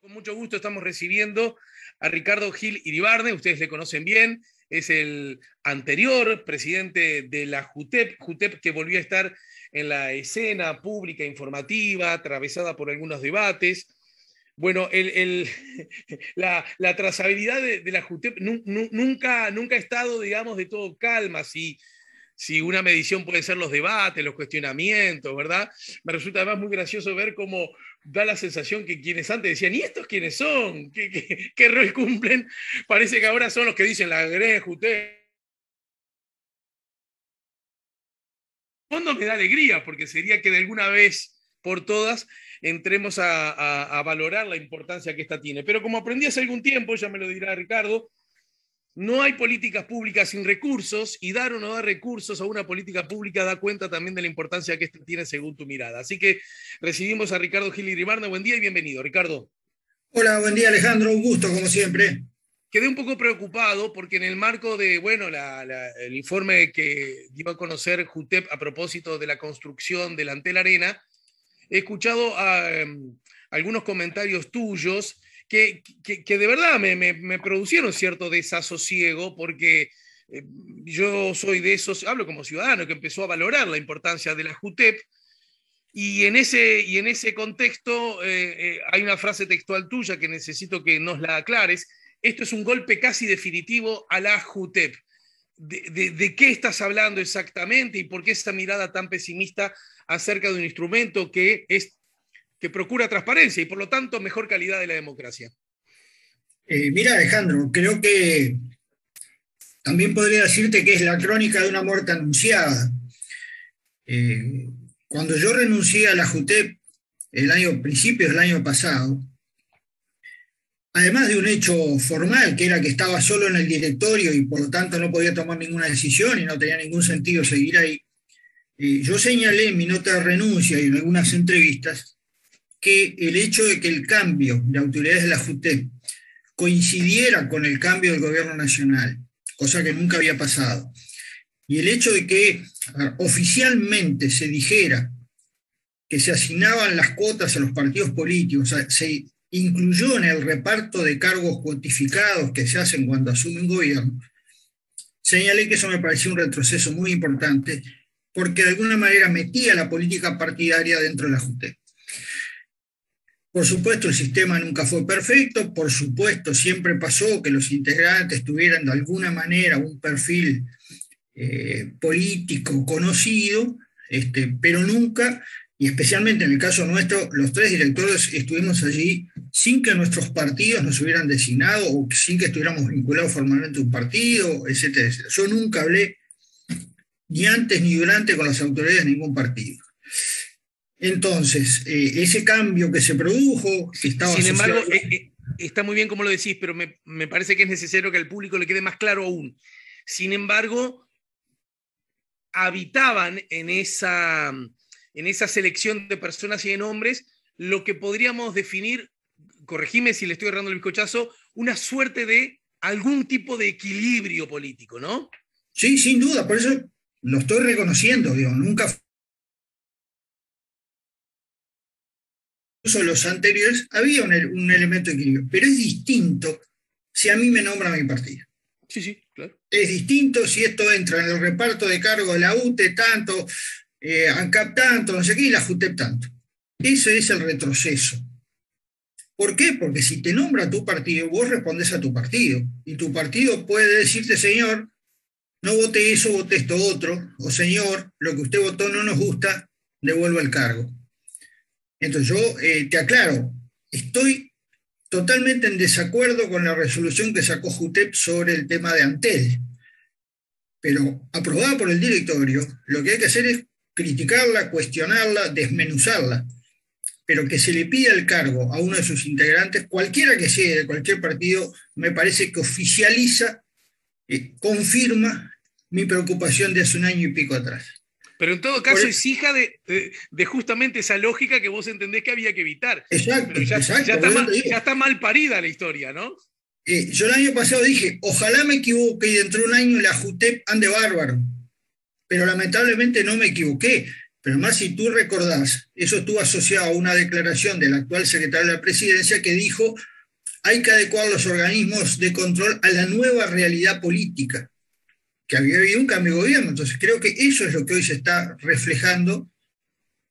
Con mucho gusto estamos recibiendo a Ricardo Gil Iribarne, ustedes le conocen bien, es el anterior presidente de la JUTEP, JUTEP que volvió a estar en la escena pública informativa, atravesada por algunos debates. Bueno, la, trazabilidad de, la JUTEP nunca, nunca ha estado, digamos, de todo calma. Si, si una medición puede ser los debates, los cuestionamientos, ¿verdad? Me resulta además muy gracioso ver cómo da la sensación que quienes antes decían, ¿y estos quiénes son? ¿Qué, rol cumplen? Parece que ahora son los que dicen la greja, usted. fondo me da alegría, porque sería que de alguna vez por todas entremos a, valorar la importancia que esta tiene. Pero como aprendí hace algún tiempo, ya me lo dirá Ricardo, no hay políticas públicas sin recursos y dar o no dar recursos a una política pública da cuenta también de la importancia que esto tiene según tu mirada. Así que recibimos a Ricardo Gil Ribarna. Buen día y bienvenido, Ricardo. Hola, buen día Alejandro, un gusto como siempre. Quedé un poco preocupado porque en el marco de, bueno, el informe que dio a conocer JUTEP a propósito de la construcción del Antel Arena, he escuchado em, algunos comentarios tuyos que, de verdad me, producieron cierto desasosiego porque eh, yo soy de esos, hablo como ciudadano, que empezó a valorar la importancia de la JUTEP y en ese, y en ese contexto eh, eh, hay una frase textual tuya que necesito que nos la aclares. Esto es un golpe casi definitivo a la JUTEP. De, de, qué estás hablando exactamente y por qué esa mirada tan pesimista acerca de un instrumento que es que procura transparencia y por lo tanto mejor calidad de la democracia. Eh, mira, Alejandro, creo que también podría decirte que es la crónica de una muerte anunciada. Eh, cuando yo renuncié a la JUTEP el año principio del año pasado, además de un hecho formal, que era que estaba solo en el directorio y por lo tanto no podía tomar ninguna decisión y no tenía ningún sentido seguir ahí, eh, yo señalé en mi nota de renuncia y en algunas entrevistas que el hecho de que el cambio de autoridades de la JUTEP coincidiera con el cambio del gobierno nacional, cosa que nunca había pasado, y el hecho de que oficialmente se dijera que se asignaban las cuotas a los partidos políticos, se incluyó en el reparto de cargos cuantificados que se hacen cuando asume un gobierno, señalé que eso me parecía un retroceso muy importante porque de alguna manera metía la política partidaria dentro de la JUTEP. Por supuesto, el sistema nunca fue perfecto, por supuesto, siempre pasó que los integrantes tuvieran de alguna manera un perfil eh, político conocido, este, pero nunca, y especialmente en el caso nuestro, los tres directores estuvimos allí sin que nuestros partidos nos hubieran designado o sin que estuviéramos vinculados formalmente a un partido, etcétera, etcétera. Yo nunca hablé ni antes ni durante con las autoridades de ningún partido. Entonces, eh, ese cambio que se produjo, que estaba... Sin embargo, eh, eh, está muy bien como lo decís, pero me, parece que es necesario que al público le quede más claro aún. Sin embargo, habitaban en esa, en esa selección de personas y de nombres lo que podríamos definir, corregime si le estoy agarrando el bizcochazo, una suerte de algún tipo de equilibrio político, ¿no? Sí, sin duda, por eso lo estoy reconociendo, digo, nunca incluso los anteriores, había un, elemento de equilibrio, pero es distinto si a mí me nombra mi partido. Sí, sí, claro. Es distinto si esto entra en el reparto de cargo de la UTE tanto, eh, ANCAP tanto, no sé qué, y la JUTEP tanto. Ese es el retroceso. ¿Por qué? Porque si te nombra tu partido, vos respondes a tu partido. Y tu partido puede decirte, señor, no vote eso, vote esto otro. O señor, lo que usted votó no nos gusta, devuelva el cargo. Entonces yo eh, te aclaro, estoy totalmente en desacuerdo con la resolución que sacó JUTEP sobre el tema de Antel, pero aprobada por el directorio, lo que hay que hacer es criticarla, cuestionarla, desmenuzarla, pero que se le pida el cargo a uno de sus integrantes, cualquiera que sea de cualquier partido, me parece que oficializa, eh, confirma mi preocupación de hace un año y pico atrás. Pero en todo caso es hija de, justamente esa lógica que vos entendés que había que evitar. Exacto, ya, está mal, parida la historia, ¿no? Eh, yo el año pasado dije, ojalá me equivoque y dentro de un año la JUTEP ande bárbaro. Pero lamentablemente no me equivoqué. Pero más si tú recordás, eso estuvo asociado a una declaración del actual secretario de la presidencia que dijo hay que adecuar los organismos de control a la nueva realidad política, que había habido un cambio de gobierno. Entonces creo que eso es lo que hoy se está reflejando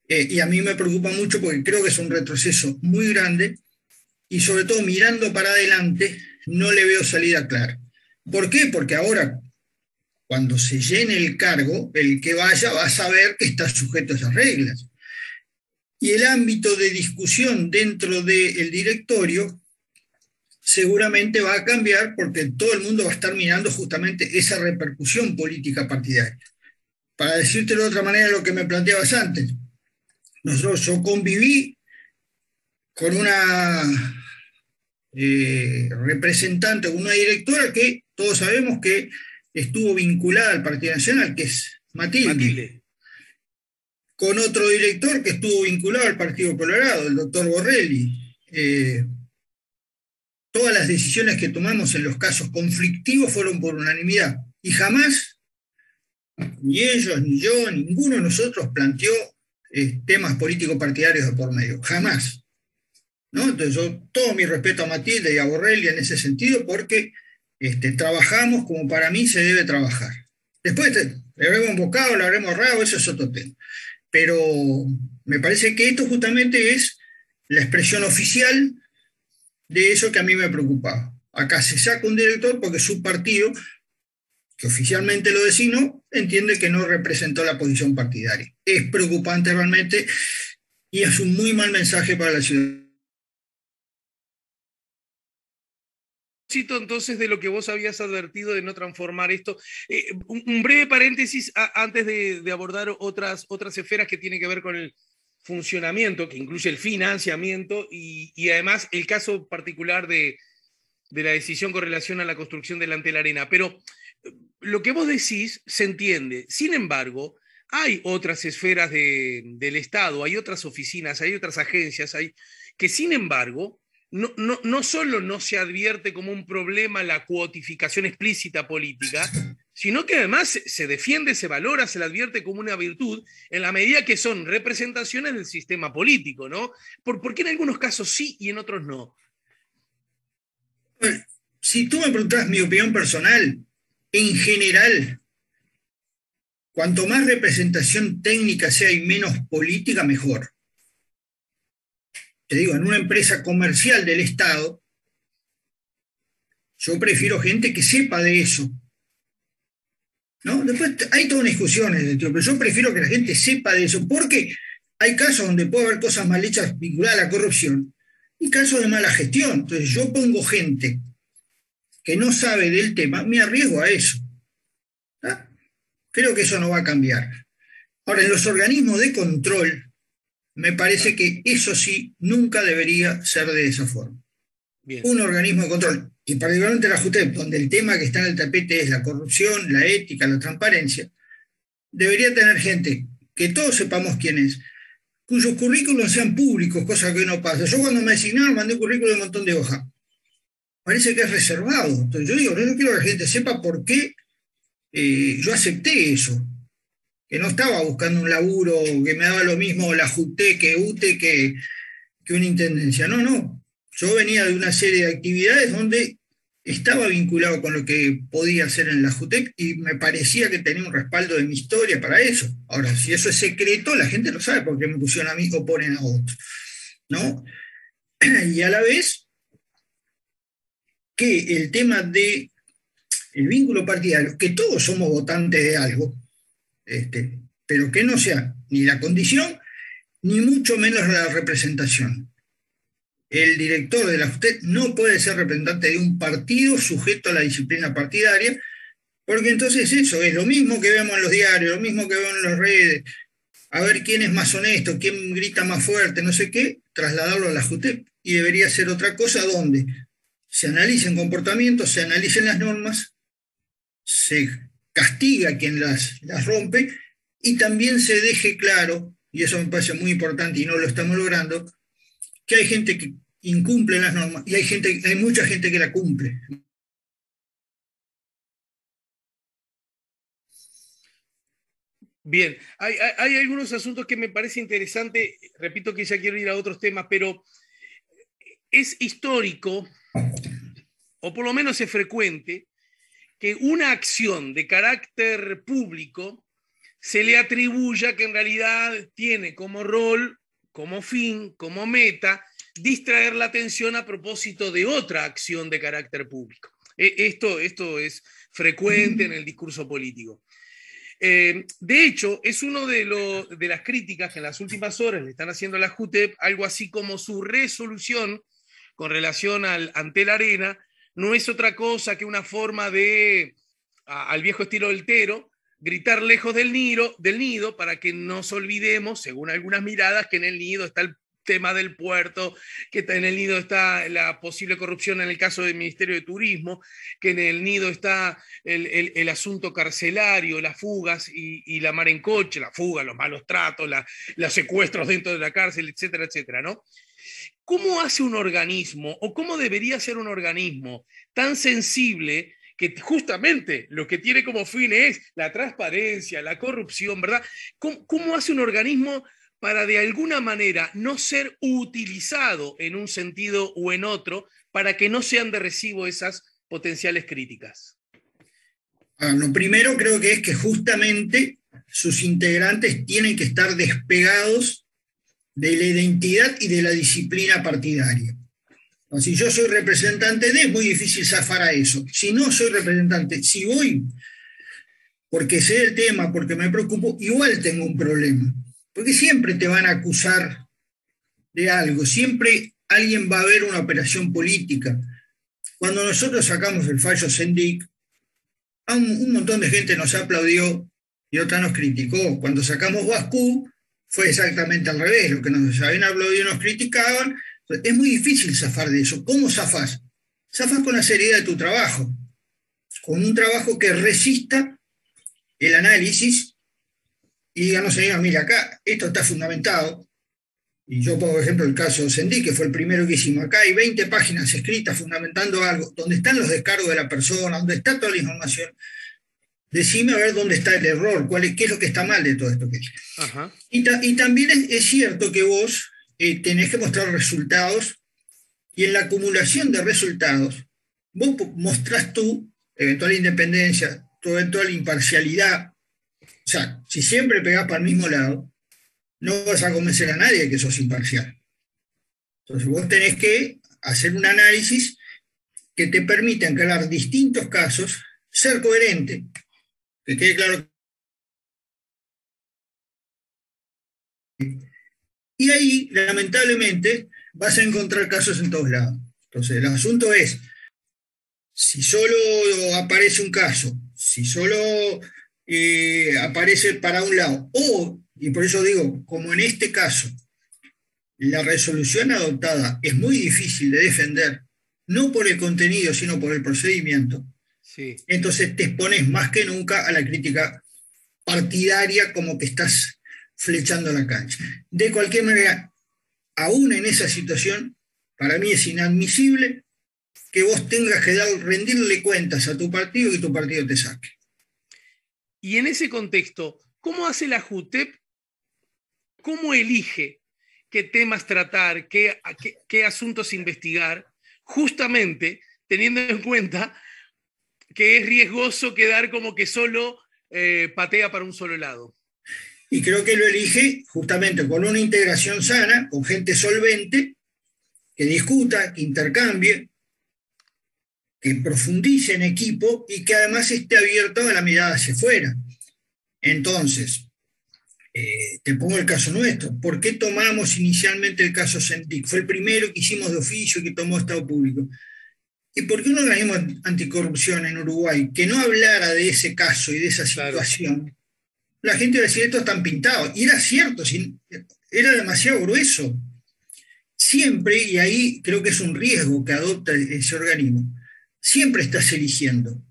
eh, y a mí me preocupa mucho porque creo que es un retroceso muy grande y sobre todo mirando para adelante no le veo salida clara. ¿Por qué? Porque ahora, cuando se llene el cargo, el que vaya va a saber que está sujeto a esas reglas. Y el ámbito de discusión dentro del directorio seguramente va a cambiar porque todo el mundo va a estar mirando justamente esa repercusión política partidaria. Para decirte de otra manera lo que me planteabas antes, nosotros yo conviví con una eh, representante, una directora que todos sabemos que estuvo vinculada al Partido Nacional, que es Matilde. Con otro director que estuvo vinculado al Partido Colorado, el doctor Borrelli. Eh, todas las decisiones que tomamos en los casos conflictivos fueron por unanimidad y jamás, ni ellos, ni yo, ninguno de nosotros planteó eh, temas políticos partidarios de por medio, jamás. ¿no? Entonces yo todo mi respeto a Matilde y a Borrelli en ese sentido porque este, trabajamos como para mí se debe trabajar. Después le habremos embocado, le habremos raro, eso es otro tema. Pero me parece que esto justamente es la expresión oficial de eso que a mí me preocupaba. Acá se saca un director porque su partido, que oficialmente lo designó, entiende que no representó la posición partidaria. Es preocupante realmente y es un muy mal mensaje para la ciudad. entonces de lo que vos habías advertido de no transformar esto. Eh, un, breve paréntesis antes de, abordar otras, otras esferas que tienen que ver con el, funcionamiento, que incluye el financiamiento y, además el caso particular de, la decisión con relación a la construcción delante de la arena. Pero eh, lo que vos decís se entiende. Sin embargo, hay otras esferas del Estado, hay otras oficinas, hay otras agencias, hay, que sin embargo, no, no, no solo no se advierte como un problema la cuotificación explícita política, sino que además se defiende, se valora, se le advierte como una virtud en la medida que son representaciones del sistema político, ¿no? ¿Por, qué en algunos casos sí y en otros no? Si tú me preguntas mi opinión personal, en general, cuanto más representación técnica sea y menos política, mejor. Te digo, en una empresa comercial del Estado, yo prefiero gente que sepa de eso, ¿no? Después hay todas una discusiones, pero yo prefiero que la gente sepa de eso, porque hay casos donde puede haber cosas mal hechas vinculadas a la corrupción y casos de mala gestión. Entonces yo pongo gente que no sabe del tema, me arriesgo a eso. Creo que eso no va a cambiar. Ahora, en los organismos de control, me parece que eso sí nunca debería ser de esa forma. Un organismo de control y particularmente la JUTEP, donde el tema que está en el tapete es la corrupción, la ética, la transparencia, debería tener gente que todos sepamos quién es, cuyos currículos sean públicos, cosa que no pasa. Yo cuando me designaron mandé un currículum de un montón de hojas. Parece que es reservado. Entonces yo digo, no, quiero que la gente sepa por qué eh, yo acepté eso. Que no estaba buscando un laburo que me daba lo mismo la JUTE que UTE que, que una intendencia. No, no. Yo venía de una serie de actividades donde estaba vinculado con lo que podía hacer en la JUTEC y me parecía que tenía un respaldo de mi historia para eso. Ahora, si eso es secreto, la gente no sabe por qué me pusieron a mí o ponen a otros. ¿no? Y a la vez, que el tema de el vínculo partidario, que todos somos votantes de algo, este, pero que no sea ni la condición, ni mucho menos la representación el director de la UTED no puede ser representante de un partido sujeto a la disciplina partidaria, porque entonces eso es lo mismo que vemos en los diarios, lo mismo que vemos en las redes, a ver quién es más honesto, quién grita más fuerte, no sé qué, trasladarlo a la JUTEP. Y debería ser otra cosa donde se analicen comportamientos, se analicen las normas, se castiga a quien las, las rompe y también se deje claro, y eso me parece muy importante y no lo estamos logrando, que hay gente que incumple las normas y hay, gente, hay mucha gente que la cumple. Bien, hay, hay, algunos asuntos que me parece interesante, repito que ya quiero ir a otros temas, pero es histórico, o por lo menos es frecuente, que una acción de carácter público se le atribuya que en realidad tiene como rol, como fin, como meta, distraer la atención a propósito de otra acción de carácter público. E, esto, esto es frecuente en el discurso político. Eh, de hecho, es una de, de las críticas que en las últimas horas le están haciendo a la JUTEP, algo así como su resolución con relación al ante arena, no es otra cosa que una forma de, al viejo estilo del tero, gritar lejos del nido, del nido para que nos olvidemos, según algunas miradas, que en el nido está el tema del puerto, que en el nido está la posible corrupción en el caso del Ministerio de Turismo, que en el nido está el, asunto carcelario, las fugas y, la mar en coche, la fuga, los malos tratos, los secuestros dentro de la cárcel, etcétera, etcétera, ¿no? ¿Cómo hace un organismo o cómo debería ser un organismo tan sensible que justamente lo que tiene como fin es la transparencia, la corrupción, ¿verdad? cómo hace un organismo para de alguna manera no ser utilizado en un sentido o en otro para que no sean de recibo esas potenciales críticas? Ah, lo primero creo que es que justamente sus integrantes tienen que estar despegados de la identidad y de la disciplina partidaria. Si yo soy representante de, es muy difícil zafar a eso. Si no soy representante, si voy porque sé el tema, porque me preocupo, igual tengo un problema. Porque siempre te van a acusar de algo, siempre alguien va a ver una operación política. Cuando nosotros sacamos el fallo Sendic, un, montón de gente nos aplaudió y otra nos criticó. Cuando sacamos Bascú, fue exactamente al revés. Lo que nos habían aplaudido nos criticaban. Es muy difícil zafar de eso. ¿Cómo zafas? Zafas con la seriedad de tu trabajo, con un trabajo que resista el análisis y diga, no señor, mira, acá esto está fundamentado. Y yo pongo, por ejemplo, el caso de Sendí, que fue el primero que hicimos. Acá hay 20 páginas escritas fundamentando algo, donde están los descargos de la persona, donde está toda la información. Decime a ver dónde está el error, cuál es, qué es lo que está mal de todo esto que Y, también es, cierto que vos eh, tenés que mostrar resultados y en la acumulación de resultados, vos mostrás tu eventual independencia, tu eventual imparcialidad, o sea, si siempre pegás para el mismo lado, no vas a convencer a nadie de que sos imparcial. Entonces vos tenés que hacer un análisis que te permita encarar distintos casos, ser coherente, que quede claro. Y ahí, lamentablemente, vas a encontrar casos en todos lados. Entonces, el asunto es, si solo aparece un caso, si solo eh, aparece para un lado. O, y por eso digo, como en este caso, la resolución adoptada es muy difícil de defender, no por el contenido, sino por el procedimiento, sí. entonces te expones más que nunca a la crítica partidaria como que estás flechando la cancha. De cualquier manera, aún en esa situación, para mí es inadmisible que vos tengas que dar, rendirle cuentas a tu partido y tu partido te saque. Y en ese contexto, ¿cómo hace la JUTEP? ¿Cómo elige qué temas tratar, qué, asuntos investigar? Justamente teniendo en cuenta que es riesgoso quedar como que solo eh, patea para un solo lado. Y creo que lo elige justamente con una integración sana, con gente solvente, que discuta, que intercambie, que profundice en equipo y que además esté abierto a la mirada hacia afuera. Entonces, eh, te pongo el caso nuestro. ¿Por qué tomamos inicialmente el caso Centric? Fue el primero que hicimos de oficio que tomó Estado Público. ¿Y por qué un organismo anticorrupción en Uruguay que no hablara de ese caso y de esa situación? La gente iba a decir, esto están pintados. Y era cierto, era demasiado grueso. Siempre, y ahí creo que es un riesgo que adopta ese organismo, siempre estás eligiendo.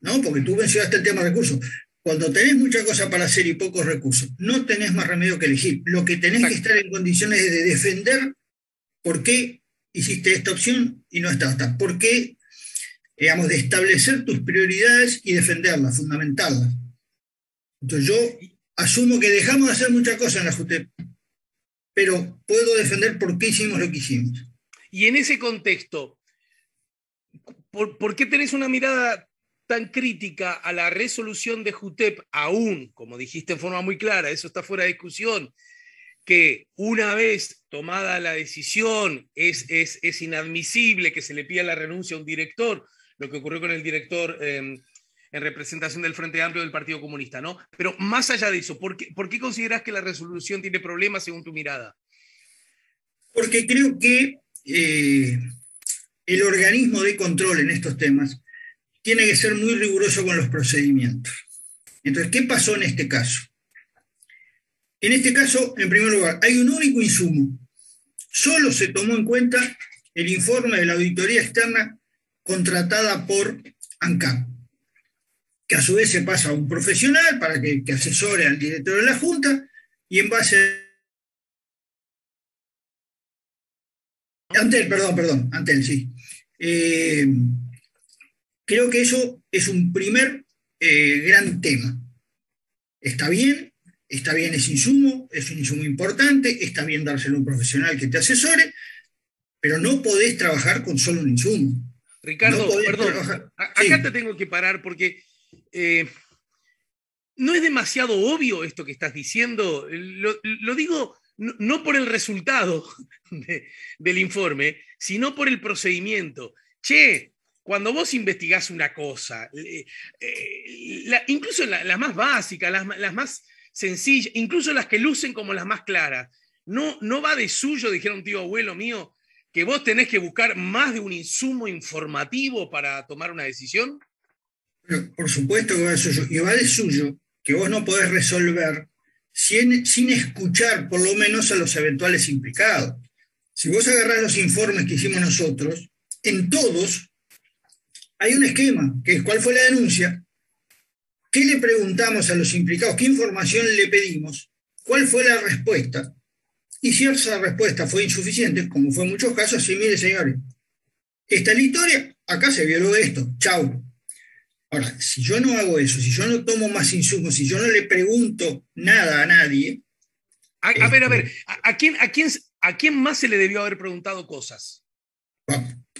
¿No? Porque tú mencionaste el tema de recursos. Cuando tenés mucha cosa para hacer y pocos recursos, no tenés más remedio que elegir. Lo que tenés que estar en condiciones de defender por qué hiciste esta opción y no esta otra. ¿Por qué, digamos, de establecer tus prioridades y defenderlas, fundamentarlas? Entonces yo asumo que dejamos de hacer muchas cosas en la JUTEP, pero puedo defender por qué hicimos lo que hicimos. Y en ese contexto, ¿por, ¿por qué tenés una mirada tan crítica a la resolución de JUTEP, aún, como dijiste en forma muy clara, eso está fuera de discusión, que una vez tomada la decisión es, es, es inadmisible que se le pida la renuncia a un director, lo que ocurrió con el director em, en representación del Frente Amplio del Partido Comunista, ¿no? Pero más allá de eso, ¿por qué, ¿por qué consideras que la resolución tiene problemas según tu mirada? Porque creo que eh, el organismo de control en estos temas tiene que ser muy riguroso con los procedimientos. Entonces, ¿qué pasó en este caso? En este caso, en primer lugar, hay un único insumo. Solo se tomó en cuenta el informe de la auditoría externa contratada por ANCAP, que a su vez se pasa a un profesional para que, asesore al director de la Junta y en base... Antel, perdón, perdón, Antel, sí. Eh, creo que eso es un primer eh, gran tema. Está bien, está bien ese insumo, es un insumo importante, está bien dárselo a un profesional que te asesore, pero no podés trabajar con solo un insumo. Ricardo, perdón, acá te tengo que parar porque eh, no es demasiado obvio esto que estás diciendo. Lo, digo no, por el resultado del informe, sino por el procedimiento. Che, cuando vos investigás una cosa, eh, incluso las más básicas, las, más sencillas, incluso las que lucen como las más claras, no, no va de suyo, dijeron un tío abuelo mío, que vos tenés que buscar más de un insumo informativo para tomar una decisión? Por supuesto que va de suyo. Y va de suyo que vos no podés resolver sin, sin escuchar por lo menos a los eventuales implicados. Si vos agarrás los informes que hicimos nosotros, en todos hay un esquema, que es cuál fue la denuncia, qué le preguntamos a los implicados, qué información le pedimos, cuál fue la respuesta. Y si esa respuesta fue insuficiente, como fue en muchos casos, sí, mire señores, esta es la historia, acá se violó esto, chau. Ahora, si yo no hago eso, si yo no tomo más insumos, si yo no le pregunto nada a nadie. A, ver, a ver, este, ¿a, quién, a, quién, ¿a quién más se le debió haber preguntado cosas?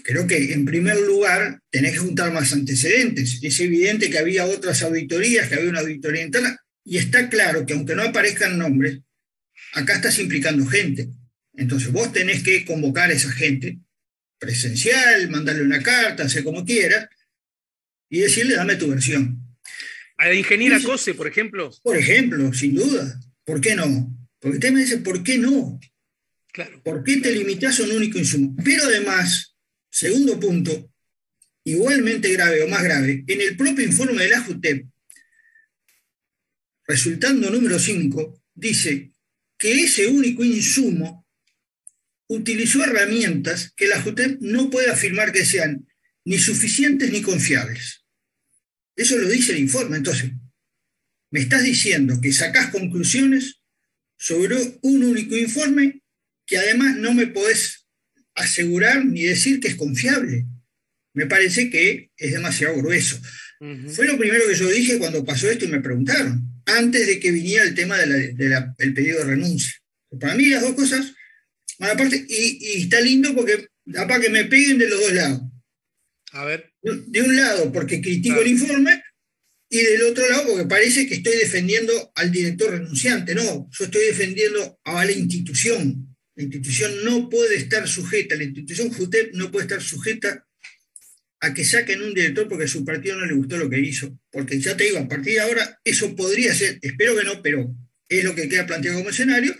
creo que en primer lugar tenés que juntar más antecedentes. Es evidente que había otras auditorías, que había una auditoría interna, y está claro que aunque no aparezcan nombres, acá estás implicando gente. Entonces vos tenés que convocar a esa gente presencial, mandarle una carta, hacer como quieras, y decirle, dame tu versión. A la ingeniera Cose, por ejemplo. Por ejemplo, sin duda. ¿Por qué no? Porque usted me dice, ¿por qué no? Claro. ¿Por qué te limitas a un único insumo? Pero además, Segundo punto, igualmente grave o más grave, en el propio informe de la JUTEP, resultando número 5, dice que ese único insumo utilizó herramientas que la JUTEP no puede afirmar que sean ni suficientes ni confiables. Eso lo dice el informe. Entonces, me estás diciendo que sacás conclusiones sobre un único informe que además no me podés asegurar ni decir que es confiable. Me parece que es demasiado grueso. Fue lo primero que yo dije cuando pasó esto y me preguntaron, antes de que viniera el tema del pedido de renuncia. Para mí las dos cosas, aparte, y, está lindo porque da para que me peguen de los dos lados. A ver. De un lado, porque critico el informe, y del otro lado, porque parece que estoy defendiendo al director renunciante. No, yo estoy defendiendo a la institución. La institución no puede estar sujeta, la institución JUTEP no puede estar sujeta a que saquen un director porque a su partido no le gustó lo que hizo. Porque ya te digo, a partir de ahora eso podría ser, espero que no, pero es lo que queda planteado como escenario,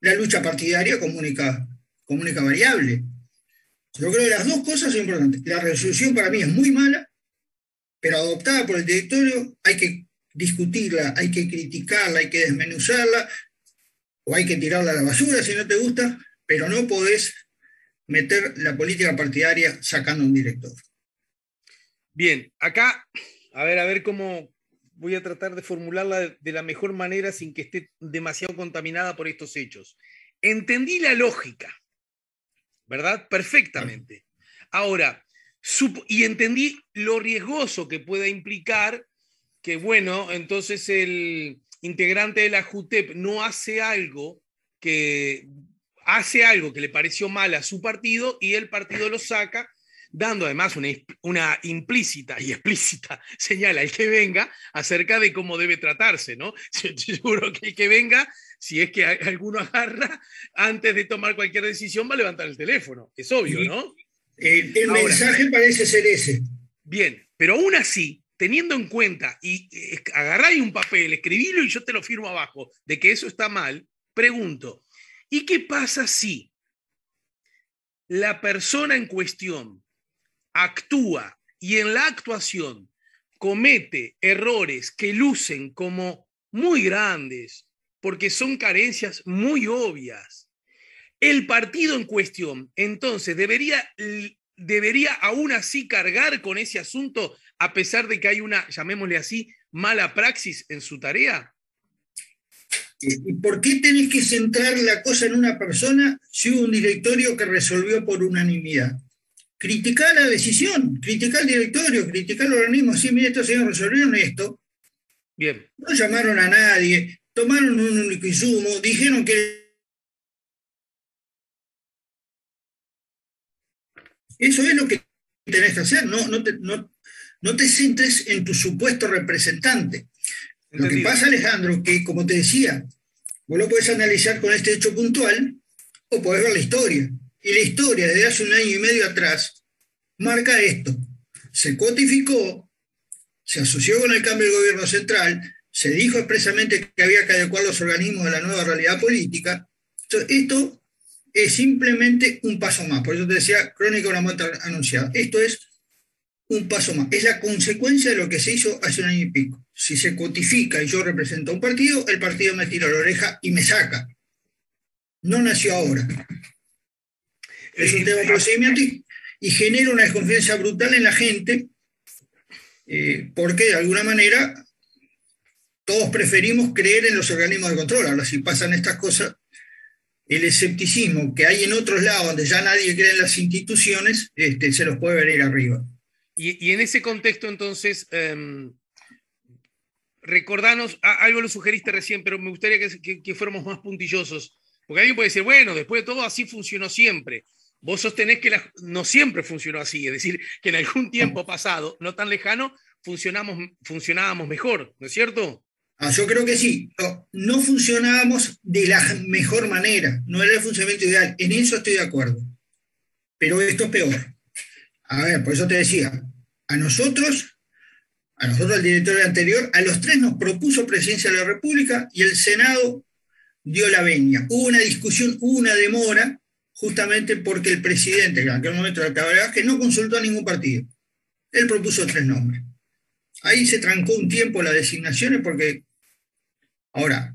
la lucha partidaria comunica, comunica variable. Yo creo que las dos cosas son importantes. La resolución para mí es muy mala, pero adoptada por el directorio hay que discutirla, hay que criticarla, hay que desmenuzarla, o hay que tirarla a la basura si no te gusta, pero no podés meter la política partidaria sacando un director. Bien, acá, a ver, a ver cómo voy a tratar de formularla de la mejor manera sin que esté demasiado contaminada por estos hechos. Entendí la lógica, ¿verdad? Perfectamente. Ahora, y entendí lo riesgoso que pueda implicar que, bueno, entonces el integrante de la JUTEP no hace algo que hace algo que le pareció mal a su partido y el partido lo saca, dando además una, implícita y explícita señal al que venga acerca de cómo debe tratarse, ¿no? Seguro que el que venga, si es que alguno agarra, antes de tomar cualquier decisión va a levantar el teléfono, es obvio, ¿no? El, mensaje parece ser ese. Bien, pero aún así, teniendo en cuenta y agarráis un papel, escribílo y yo te lo firmo abajo, de que eso está mal, pregunto, ¿y qué pasa si la persona en cuestión actúa y en la actuación comete errores que lucen como muy grandes, porque son carencias muy obvias? El partido en cuestión, entonces, debería, debería aún así cargar con ese asunto a pesar de que hay una, llamémosle así, mala praxis en su tarea? ¿Y por qué tenés que centrar la cosa en una persona si hubo un directorio que resolvió por unanimidad? Criticar la decisión, criticar al directorio, criticar al organismo. Sí, mire, estos señores resolvieron esto. Bien. No llamaron a nadie, tomaron un único insumo, dijeron que Eso es lo que tenés que hacer, no, no, te, no, te centres en tu supuesto representante. Lo que pasa, Alejandro, que como te decía, vos lo puedes analizar con este hecho puntual o podés ver la historia. Y la historia desde hace un año y medio atrás marca esto. Se codificó, se asoció con el cambio del gobierno central, se dijo expresamente que había que adecuar los organismos a la nueva realidad política. esto es simplemente un paso más. Por eso te decía, crónica de una muerte anunciada. Esto es un paso más. Es la consecuencia de lo que se hizo hace un año y pico. Si se codifica y yo represento a un partido, el partido me tira la oreja y me saca. No nació ahora. Es un tema de procedimiento y, genera una desconfianza brutal en la gente, eh, porque de alguna manera todos preferimos creer en los organismos de control. Ahora, si pasan estas cosas, el escepticismo que hay en otros lados donde ya nadie cree en las instituciones, este, se los puede venir arriba. Y, en ese contexto, entonces, um, recordanos, algo lo sugeriste recién, pero me gustaría que, fuéramos más puntillosos, porque alguien puede decir, bueno, después de todo así funcionó siempre. Vos sostenés que no siempre funcionó así, es decir, que en algún tiempo pasado, no tan lejano, funcionamos, funcionábamos mejor, ¿no es cierto? Yo creo que sí. No, funcionábamos de la mejor manera, no era el funcionamiento ideal. En eso estoy de acuerdo. Pero esto es peor. A ver, por eso te decía, a nosotros, a nosotros, al directorio anterior, a los tres nos propuso presidencia de la República y el Senado dio la venia. Hubo una discusión, hubo una demora, justamente porque el presidente, que en aquel momento era que no consultó a ningún partido. Él propuso tres nombres. Ahí se trancó un tiempo las designaciones porque Ahora.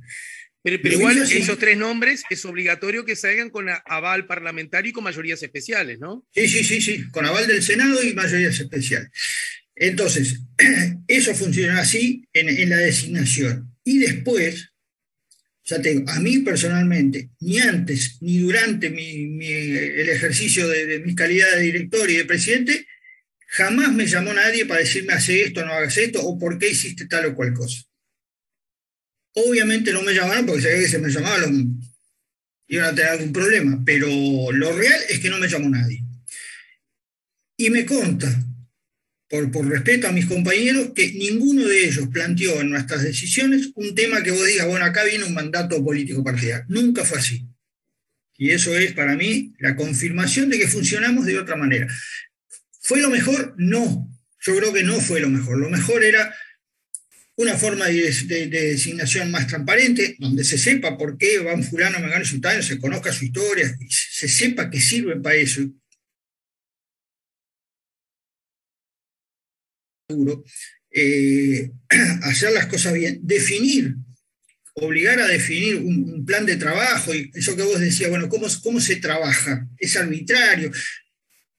Pero, igual esos tres nombres es obligatorio que salgan con aval parlamentario y con mayorías especiales, ¿no? Sí, sí, sí, sí, con aval del Senado y mayorías especiales. Entonces, eso funciona así en, la designación. Y después, ya te digo, a mí personalmente, ni antes ni durante el ejercicio de, de, mi calidad de director y de presidente, jamás me llamó nadie para decirme hace esto, no hagas esto, o por qué hiciste tal o cual cosa. Obviamente no me llamaron porque sabía que se me llamaban, iban a tener algún problema, pero lo real es que no me llamó nadie. Y me conta, por, por respeto a mis compañeros, que ninguno de ellos planteó en nuestras decisiones un tema que vos digas, bueno, acá viene un mandato político partidario. Nunca fue así. Y eso es para mí la confirmación de que funcionamos de otra manera. ¿Fue lo mejor? No. Yo creo que no fue lo mejor. Lo mejor era una forma de, designación más transparente, donde se sepa por qué van fulano, me y sultano, se conozca su historia, se sepa que sirve para eso. Eh, hacer las cosas bien, definir, obligar a definir un, plan de trabajo, y eso que vos decías, bueno, ¿cómo, cómo se trabaja? Es arbitrario.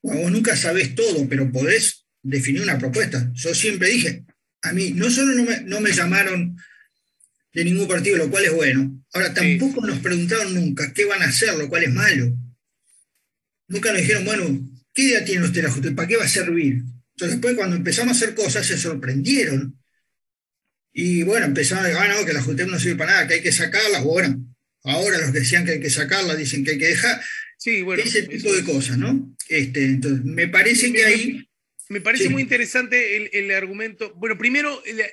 vos nunca sabés todo, pero podés definir una propuesta. Yo siempre dije, a mí no solo no me, llamaron de ningún partido, lo cual es bueno, ahora tampoco nos preguntaron nunca qué van a hacer, lo cual es malo. Nunca nos dijeron, bueno, ¿qué idea tiene usted la justicia? ¿Para qué va a servir? Entonces después cuando empezamos a hacer cosas se sorprendieron. Y bueno, empezaron a decir, ah, no, que la JUTEP no sirve para nada, que hay que sacarla. Bueno, ahora los que decían que hay que sacarla dicen que hay que dejar. Sí, bueno. Ese tipo de cosas, ¿no? Este, entonces, me parece que ahí. Me parece muy interesante el, argumento. Bueno, primero, eh,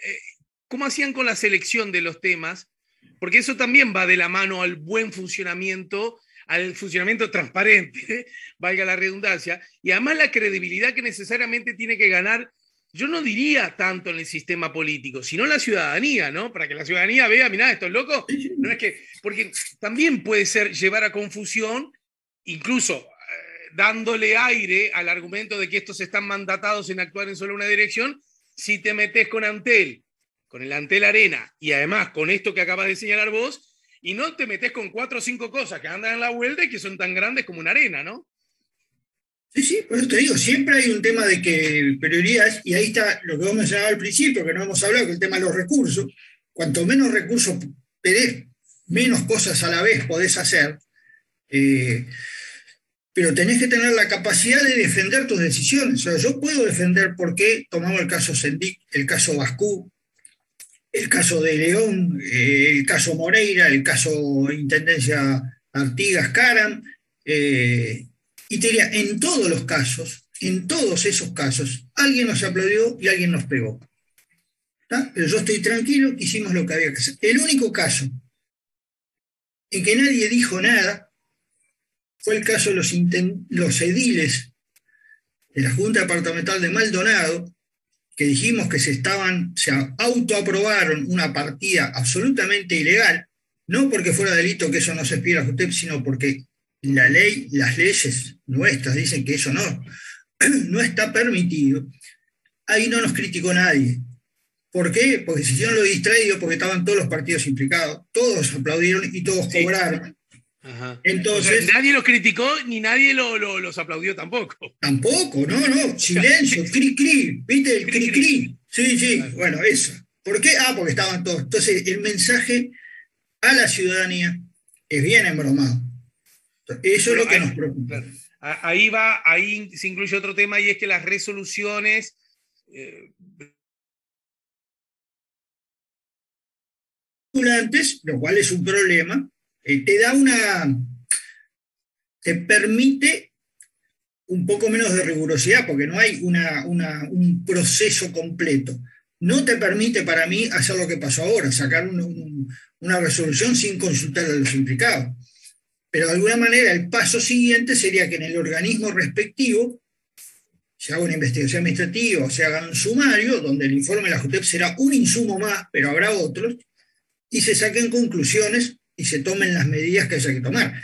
¿cómo hacían con la selección de los temas? Porque eso también va de la mano al buen funcionamiento, al funcionamiento transparente, valga la redundancia, y además la credibilidad que necesariamente tiene que ganar yo no diría tanto en el sistema político, sino en la ciudadanía, ¿no? Para que la ciudadanía vea, mirá, esto es loco. No es que, porque también puede ser llevar a confusión, incluso dándole aire al argumento de que estos están mandatados en actuar en solo una dirección, si te metes con Antel, con el Antel Arena, y además con esto que acabas de señalar vos, y no te metes con cuatro o cinco cosas que andan en la vuelta y que son tan grandes como una arena, ¿no? Sí, sí, por eso te digo, siempre hay un tema de que prioridades, y ahí está lo que vos mencionabas al principio, que no hemos hablado, que el tema de los recursos. Cuanto menos recursos tenés, menos cosas a la vez podés hacer, eh, pero tenés que tener la capacidad de defender tus decisiones. O sea, yo puedo defender por qué tomamos el caso Sendic, el caso Bascú, el caso de León, eh, el caso Moreira, el caso Intendencia Artigas Caram, eh, y te diría, en todos los casos, en todos esos casos, alguien nos aplaudió y alguien nos pegó. Pero yo estoy tranquilo, hicimos lo que había que hacer. El único caso en que nadie dijo nada fue el caso de los, los ediles de la Junta Departamental de Maldonado, que dijimos que se estaban, se autoaprobaron una partida absolutamente ilegal, no porque fuera delito que eso no se pida a usted, sino porque la ley, las leyes nuestras dicen que eso no, no está permitido, ahí no nos criticó nadie. ¿Por qué? Porque se hicieron lo distraído, porque estaban todos los partidos implicados, todos aplaudieron y todos cobraron. Entonces, nadie los criticó ni nadie los aplaudió tampoco. Tampoco, no, no, silencio, cri cri, ¿viste? El cri cri. Sí, sí, bueno, eso. ¿Por qué? Ah, porque estaban todos. Entonces, el mensaje a la ciudadanía es bien embromado. Eso es lo que nos preocupa. Ahí va, ahí se incluye otro tema y es que las resoluciones eh, lo cual es un problema, eh, te da una, te permite un poco menos de rigurosidad, porque no hay un proceso completo. No te permite para mí hacer lo que pasó ahora, sacar una resolución sin consultar a los implicados. Pero de alguna manera el paso siguiente sería que en el organismo respectivo se haga una investigación administrativa se haga un sumario, donde el informe de la JUTEP será un insumo más, pero habrá otros, y se saquen conclusiones y se tomen las medidas que haya que tomar.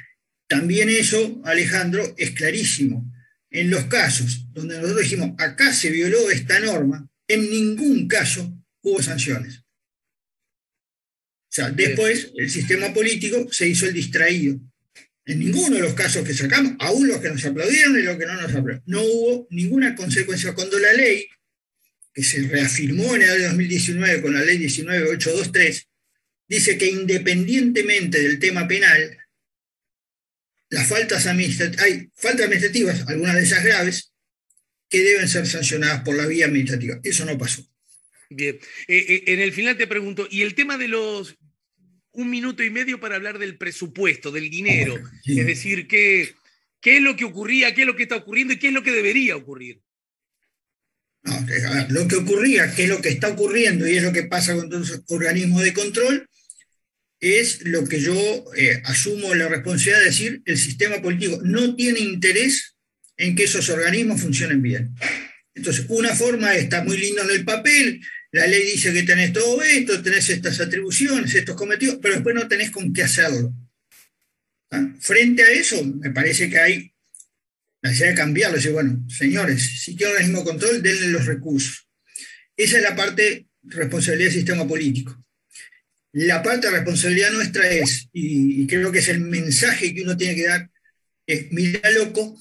También eso, Alejandro, es clarísimo. En los casos donde nosotros dijimos, acá se violó esta norma, en ningún caso hubo sanciones. O sea, después el sistema político se hizo el distraído en ninguno de los casos que sacamos, aún los que nos aplaudieron y los que no nos aplaudieron, no hubo ninguna consecuencia. Cuando la ley, que se reafirmó en el año 2019 con la ley 19823, dice que independientemente del tema penal, las faltas administrativas, hay faltas administrativas, algunas de esas graves, que deben ser sancionadas por la vía administrativa. Eso no pasó. Bien. Eh, eh, en el final te pregunto, ¿y el tema de los un minuto y medio para hablar del presupuesto, del dinero. Es decir, qué, qué es lo que ocurría, qué es lo que está ocurriendo y qué es lo que debería ocurrir. lo que ocurría, qué es lo que está ocurriendo y es lo que pasa con los organismos de control, es lo que yo eh, asumo la responsabilidad de decir, el sistema político no tiene interés en que esos organismos funcionen bien. Entonces, una forma está muy lindo en el papel, la ley dice que tenés todo esto, tenés estas atribuciones, estos cometidos, pero después no tenés con qué hacerlo. ¿Ah? Frente a eso, me parece que hay la necesidad de cambiarlo. Decir, bueno, señores, si quieren mismo control, denle los recursos. Esa es la parte responsabilidad del sistema político. La parte de responsabilidad nuestra es, y, creo que es el mensaje que uno tiene que dar, es, mira loco,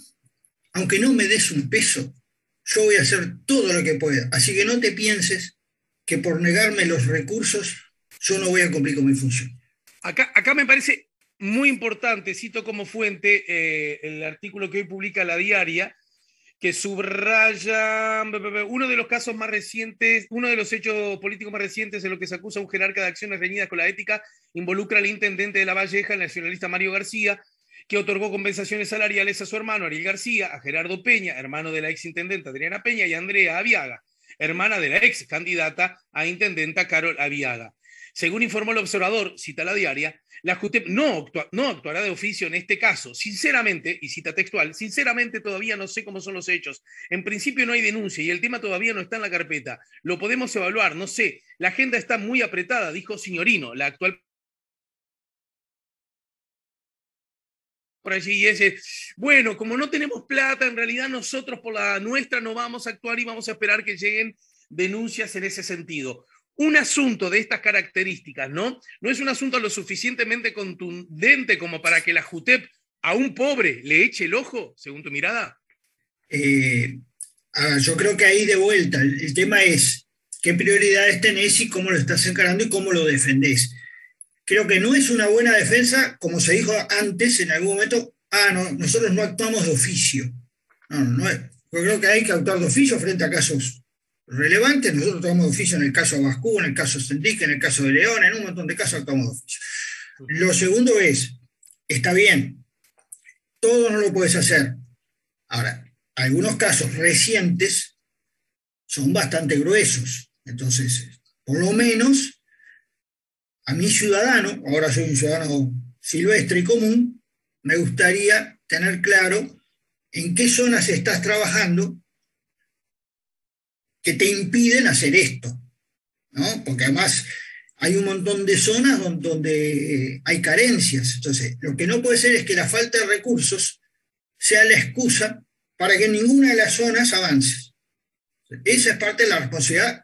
aunque no me des un peso, yo voy a hacer todo lo que pueda. Así que no te pienses que por negarme los recursos yo no voy a cumplir con mi función. Acá, acá me parece muy importante, cito como fuente eh, el artículo que hoy publica la diaria, que subraya uno de los casos más recientes, uno de los hechos políticos más recientes en lo que se acusa a un jerarca de acciones reñidas con la ética, involucra al intendente de La Valleja, el nacionalista Mario García, que otorgó compensaciones salariales a su hermano Ariel García, a Gerardo Peña, hermano de la ex intendenta Adriana Peña, y a Andrea Aviaga, hermana de la ex candidata a intendenta Carol Aviaga. Según informó el observador, cita la diaria, la JUTEP no, actuará de oficio en este caso. Sinceramente, y cita textual, sinceramente todavía no sé cómo son los hechos. En principio no hay denuncia y el tema todavía no está en la carpeta. Lo podemos evaluar, no sé. La agenda está muy apretada, dijo Signorino, la actual por allí y ese, bueno, como no tenemos plata, en realidad nosotros por la nuestra no vamos a actuar y vamos a esperar que lleguen denuncias en ese sentido un asunto de estas características, ¿no? No es un asunto lo suficientemente contundente como para que la JUTEP a un pobre le eche el ojo, según tu mirada. Eh, ah, yo creo que ahí de vuelta, el, tema es qué prioridades tenés y cómo lo estás encarando y cómo lo defendés. Creo que no es una buena defensa, como se dijo antes en algún momento, ah, no, nosotros no actuamos de oficio. No, no, no, yo creo que hay que actuar de oficio frente a casos relevantes. Nosotros tomamos oficio en el caso de Bascú, en el caso de Sendic, en el caso de León, en un montón de casos actuamos oficio. Lo segundo es, está bien, todo no lo puedes hacer. Ahora, algunos casos recientes son bastante gruesos. Entonces, por lo menos, a mi ciudadano, ahora soy un ciudadano silvestre y común, me gustaría tener claro en qué zonas estás trabajando que te impiden hacer esto, ¿no? Porque además hay un montón de zonas donde, hay carencias. Entonces, lo que no puede ser es que la falta de recursos sea la excusa para que ninguna de las zonas avance. Esa es parte de la responsabilidad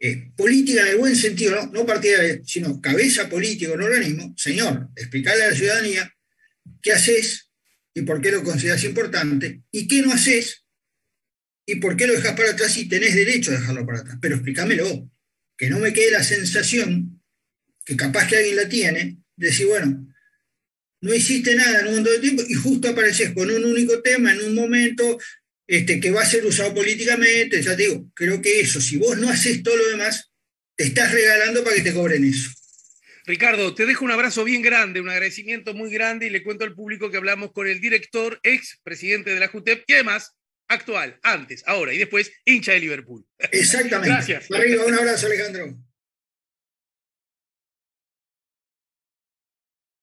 eh, política en el buen sentido, no, no partidaria, sino cabeza política en organismo. Señor, explicarle a la ciudadanía qué haces y por qué lo consideras importante y qué no haces ¿Y por qué lo dejas para atrás si tenés derecho a dejarlo para atrás? Pero explícamelo, que no me quede la sensación, que capaz que alguien la tiene, de decir, bueno, no hiciste nada en un montón de tiempo y justo apareces con un único tema en un momento este, que va a ser usado políticamente. Ya te digo, creo que eso, si vos no haces todo lo demás, te estás regalando para que te cobren eso. Ricardo, te dejo un abrazo bien grande, un agradecimiento muy grande y le cuento al público que hablamos con el director, ex presidente de la JUTEP y además actual, antes, ahora y después, hincha de Liverpool. Exactamente. Gracias. Arriba, un abrazo, Alejandro.